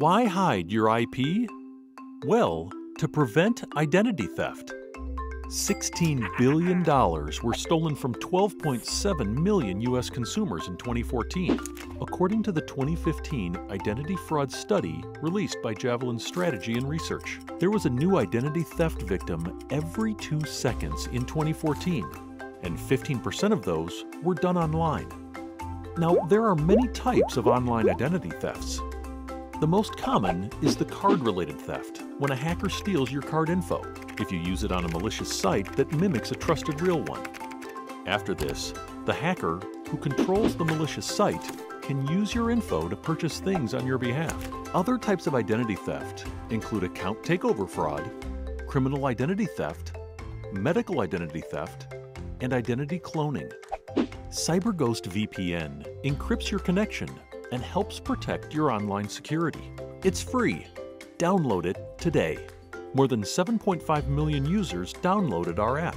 Why hide your IP? Well, to prevent identity theft. $16 billion were stolen from 12.7 million U.S. consumers in 2014, according to the 2015 Identity Fraud Study released by Javelin Strategy and Research. There was a new identity theft victim every two seconds in 2014, and 15% of those were done online. Now, there are many types of online identity thefts. The most common is the card related theft, when a hacker steals your card info if you use it on a malicious site that mimics a trusted real one. After this, the hacker, who controls the malicious site, can use your info to purchase things on your behalf. Other types of identity theft include account takeover fraud, criminal identity theft, medical identity theft, and identity cloning. CyberGhost VPN encrypts your connection and helps protect your online security. It's free. Download it today. More than 7.5 million users downloaded our app.